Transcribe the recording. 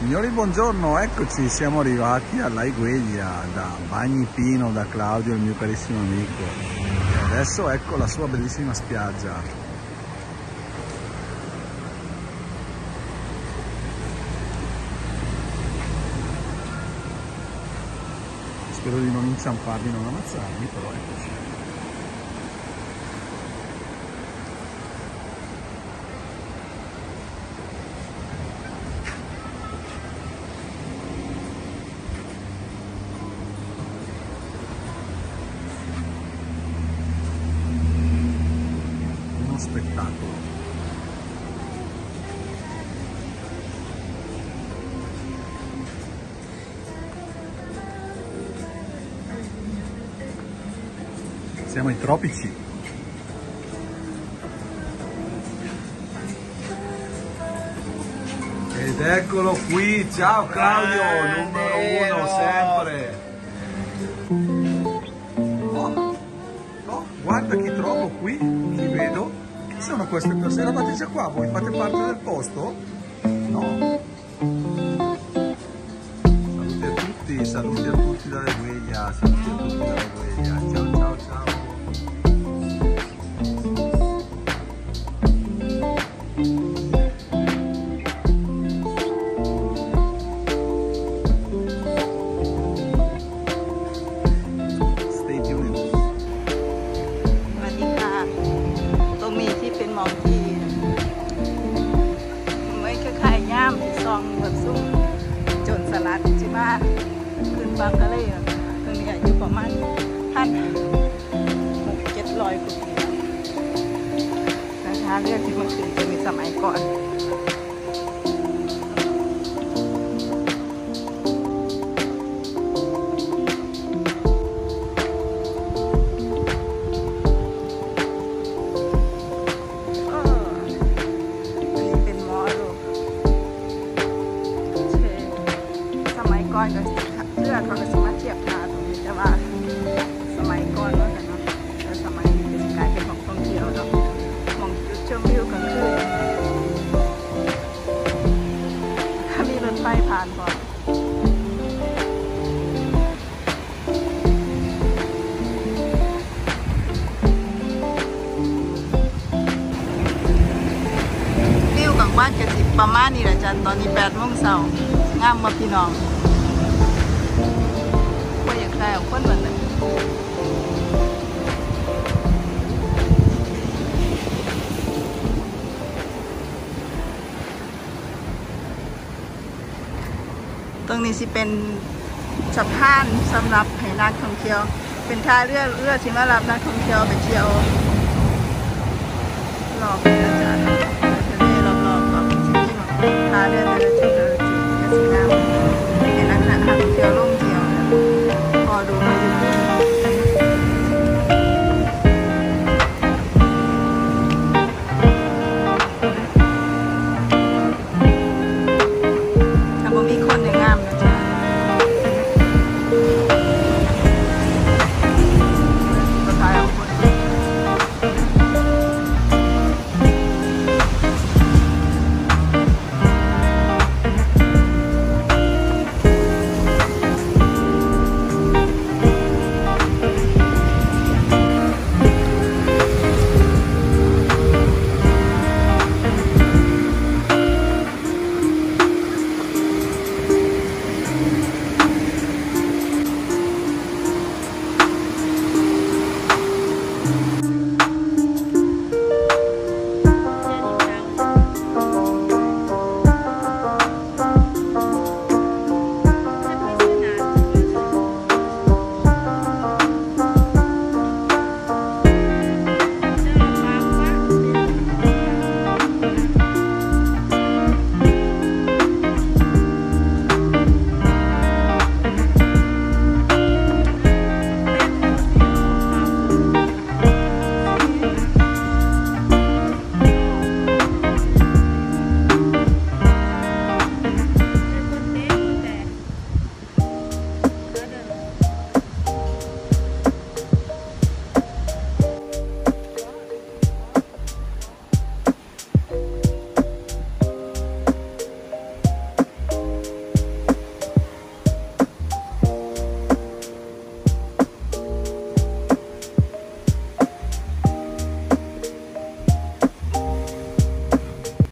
Signori, buongiorno, eccoci, siamo arrivati alla Igueglia da Bagni Pino, da Claudio, il mio carissimo amico. E adesso ecco la sua bellissima spiaggia. Spero di non inciamparmi, non ammazzarmi, però eccoci. Spettacolo. Siamo ai tropici. Ed eccolo qui, ciao Claudio, numero uno sempre. Oh, oh, guarda chi trovo qui, chi vedo. Sono queste persone? Eravate già qua, voi fate parte del posto? No. Saluti a tutti, saluti a tutti dalle Gueglia, saluti a tutti dalle Gueglia. Ciao. ขึ้นบางกะเลยตรงนี้อยู่ประมาณพันหกเจ็ดร้อยกว่าปีนะคะเรื่องที่มันขึ้นจะมีสมัยก่อน ก่อนก็เลือดเขาก็สามารถเทียบท่าตรงนี้แต่ว่าสมัยก่อนว่าแต่เนาะแต่สมัยนี้เป็นกลายเป็นของท่องเที่ยวเนาะมองจุดชมวิวกลางคืนถ้ามีรถไฟผ่านก่อนวิวกลางบ้านกสิประมาณนี้แหละจันตอนนี้แปดโมงเช้างามมาพี่น้อง ว่าอยากได้เอาคนเหมือนตรงนี้สิเป็นสะพานสำหรับให้นักท่องเที่ยว เป็นท่าเรือเรือที่มารับนักท่องเที่ยวไปเที่ยวรอบอาจารย์ทะเลรอบๆก็เป็นสิ่งที่ท่าเรือ